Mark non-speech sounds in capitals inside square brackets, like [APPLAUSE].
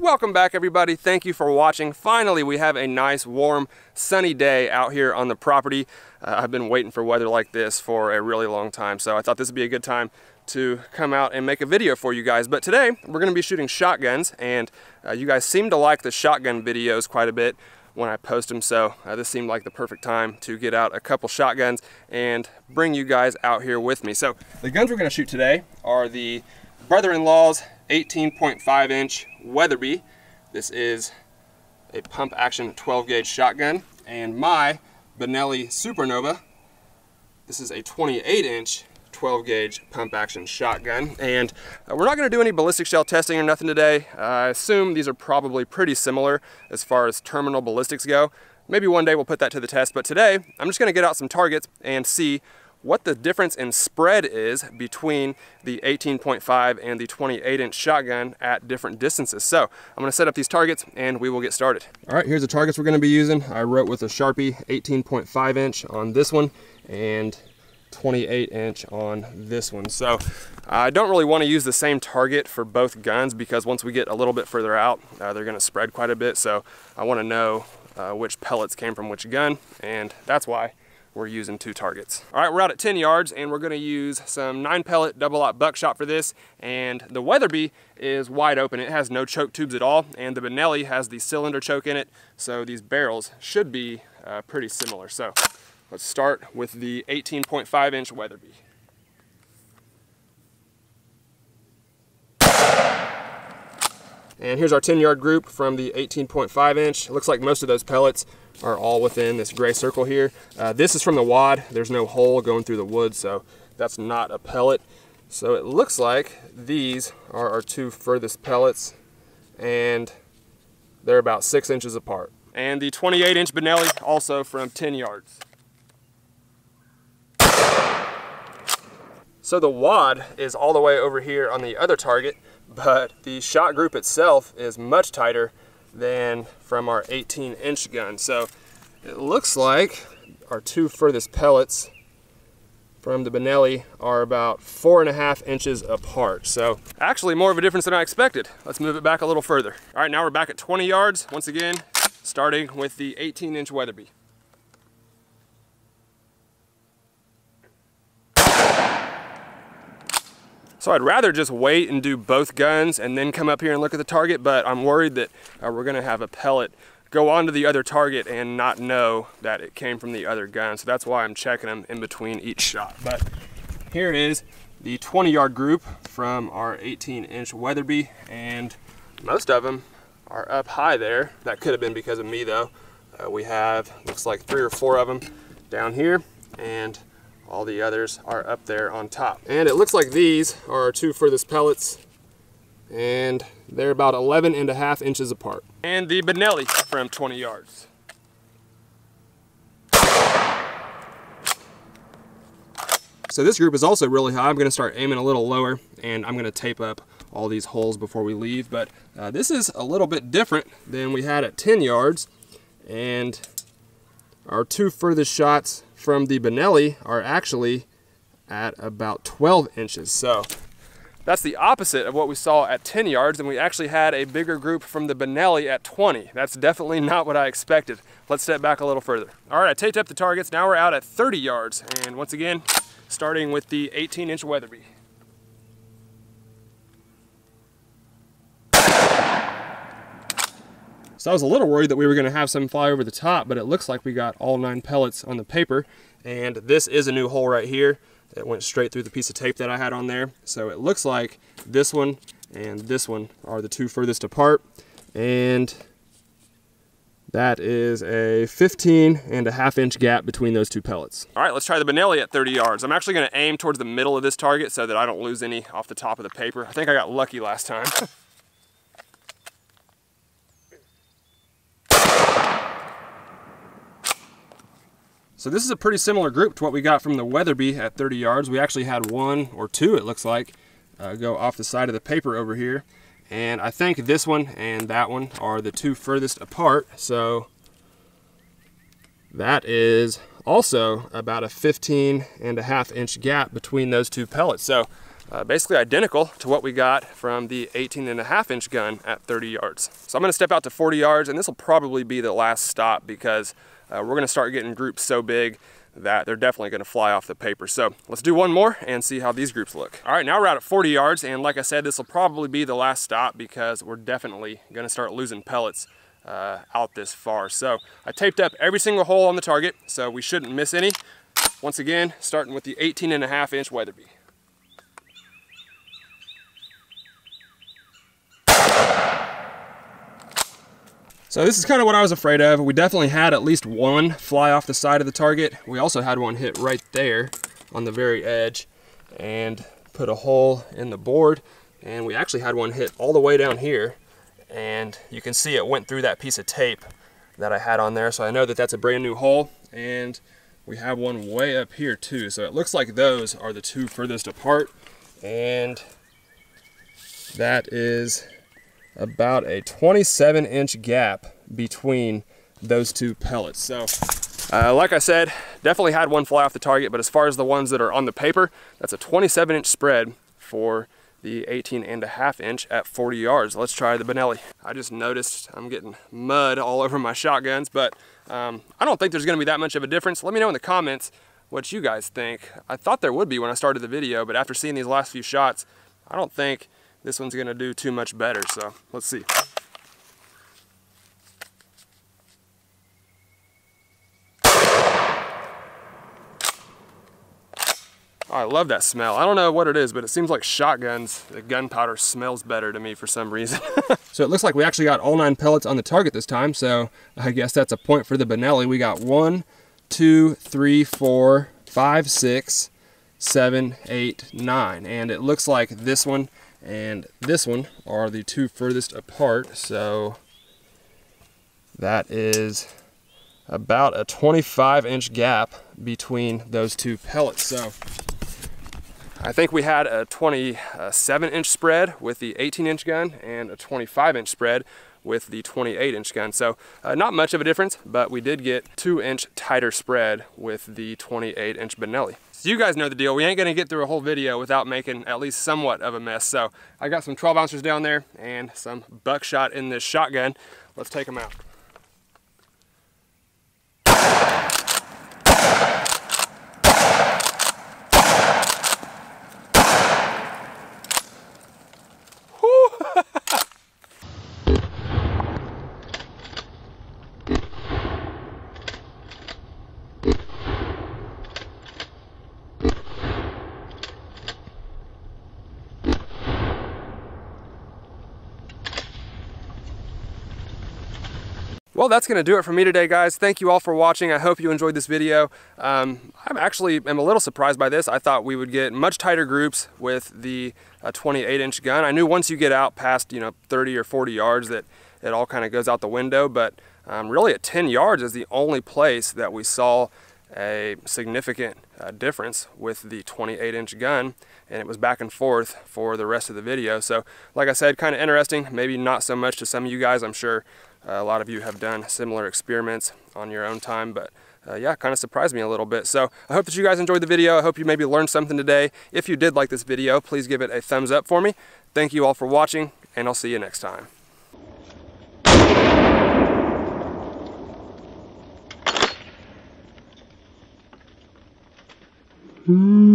Welcome back everybody. Thank you for watching. Finally, we have a nice, warm, sunny day out here on the property. Uh, I've been waiting for weather like this for a really long time, so I thought this would be a good time to come out and make a video for you guys. But today, we're gonna be shooting shotguns, and uh, you guys seem to like the shotgun videos quite a bit when I post them, so uh, this seemed like the perfect time to get out a couple shotguns and bring you guys out here with me. So the guns we're gonna shoot today are the brother-in-law's 18.5 inch Weatherby. This is a pump action 12 gauge shotgun and my Benelli Supernova. This is a 28 inch 12 gauge pump action shotgun and uh, we're not going to do any ballistic shell testing or nothing today. Uh, I assume these are probably pretty similar as far as terminal ballistics go. Maybe one day we'll put that to the test but today I'm just going to get out some targets and see what the difference in spread is between the 18.5 and the 28 inch shotgun at different distances. So I'm gonna set up these targets and we will get started. All right, here's the targets we're gonna be using. I wrote with a Sharpie 18.5 inch on this one and 28 inch on this one. So I don't really wanna use the same target for both guns because once we get a little bit further out, uh, they're gonna spread quite a bit. So I wanna know uh, which pellets came from which gun and that's why we're using two targets. All right, we're out at 10 yards and we're gonna use some nine pellet double aught buckshot for this. And the Weatherby is wide open. It has no choke tubes at all. And the Benelli has the cylinder choke in it. So these barrels should be uh, pretty similar. So let's start with the 18.5 inch Weatherby. And here's our 10 yard group from the 18.5 inch. It looks like most of those pellets are all within this gray circle here. Uh, this is from the wad. There's no hole going through the wood, so that's not a pellet. So it looks like these are our two furthest pellets and they're about six inches apart. And the 28 inch Benelli also from 10 yards. So the wad is all the way over here on the other target but the shot group itself is much tighter than from our 18 inch gun. So it looks like our two furthest pellets from the Benelli are about four and a half inches apart. So actually more of a difference than I expected. Let's move it back a little further. All right, now we're back at 20 yards. Once again, starting with the 18 inch Weatherby. So I'd rather just wait and do both guns and then come up here and look at the target, but I'm worried that uh, we're gonna have a pellet go onto the other target and not know that it came from the other gun. So that's why I'm checking them in between each shot. But here is the 20 yard group from our 18 inch Weatherby and most of them are up high there. That could have been because of me though. Uh, we have, looks like three or four of them down here and all the others are up there on top. And it looks like these are our two furthest pellets and they're about 11 and a half inches apart. And the Benelli from 20 yards. So this group is also really high. I'm gonna start aiming a little lower and I'm gonna tape up all these holes before we leave. But uh, this is a little bit different than we had at 10 yards. And our two furthest shots from the Benelli are actually at about 12 inches. So that's the opposite of what we saw at 10 yards, and we actually had a bigger group from the Benelli at 20. That's definitely [LAUGHS] not what I expected. Let's step back a little further. All right, I taped up the targets. Now we're out at 30 yards, and once again, starting with the 18 inch Weatherby. So I was a little worried that we were gonna have some fly over the top, but it looks like we got all nine pellets on the paper. And this is a new hole right here. It went straight through the piece of tape that I had on there. So it looks like this one and this one are the two furthest apart. And that is a 15 and a half inch gap between those two pellets. All right, let's try the Benelli at 30 yards. I'm actually gonna aim towards the middle of this target so that I don't lose any off the top of the paper. I think I got lucky last time. [LAUGHS] So this is a pretty similar group to what we got from the Weatherby at 30 yards. We actually had one or two, it looks like, uh, go off the side of the paper over here. And I think this one and that one are the two furthest apart. So that is also about a 15 and a half inch gap between those two pellets. So uh, basically identical to what we got from the 18 and a half inch gun at 30 yards. So I'm gonna step out to 40 yards and this will probably be the last stop because uh, we're gonna start getting groups so big that they're definitely gonna fly off the paper. So let's do one more and see how these groups look. All right, now we're out at 40 yards and like I said, this will probably be the last stop because we're definitely gonna start losing pellets uh, out this far. So I taped up every single hole on the target so we shouldn't miss any. Once again, starting with the 18 and a half inch Weatherby. So this is kind of what I was afraid of. We definitely had at least one fly off the side of the target. We also had one hit right there on the very edge and put a hole in the board. And we actually had one hit all the way down here. And you can see it went through that piece of tape that I had on there. So I know that that's a brand new hole. And we have one way up here too. So it looks like those are the two furthest apart. And that is about a 27 inch gap between those two pellets. So uh, like I said, definitely had one fly off the target, but as far as the ones that are on the paper, that's a 27 inch spread for the 18 and a half inch at 40 yards. Let's try the Benelli. I just noticed I'm getting mud all [LAUGHS] over my shotguns, but um, I don't think there's gonna be that much of a difference. Let me know in the comments what you guys think. I thought there would be when I started the video, but after seeing these last few shots, I don't think this one's gonna do too much better, so let's see. Oh, I love that smell. I don't know what it is, but it seems like shotguns, the gunpowder smells better to me for some reason. [LAUGHS] so it looks like we actually got all nine pellets on the target this time, so I guess that's a point for the Benelli. We got one, two, three, four, five, six, seven, eight, nine. And it looks like this one and this one are the two furthest apart so that is about a 25 inch gap between those two pellets. So I think we had a 27 inch spread with the 18 inch gun and a 25 inch spread with the 28 inch gun. So uh, not much of a difference, but we did get two inch tighter spread with the 28 inch Benelli. So you guys know the deal. We ain't gonna get through a whole video without making at least somewhat of a mess. So I got some 12 ounces down there and some buckshot in this shotgun. Let's take them out. Well, that's going to do it for me today, guys. Thank you all for watching. I hope you enjoyed this video. Um, I'm actually am a little surprised by this. I thought we would get much tighter groups with the 28-inch uh, gun. I knew once you get out past, you know, 30 or 40 yards that it all kind of goes out the window, but um, really at 10 yards is the only place that we saw a significant uh, difference with the 28 inch gun and it was back and forth for the rest of the video so like I said kind of interesting maybe not so much to some of you guys I'm sure a lot of you have done similar experiments on your own time, but uh, yeah, kind of surprised me a little bit. So I hope that you guys enjoyed the video. I hope you maybe learned something today. If you did like this video, please give it a thumbs up for me. Thank you all for watching, and I'll see you next time. Mm.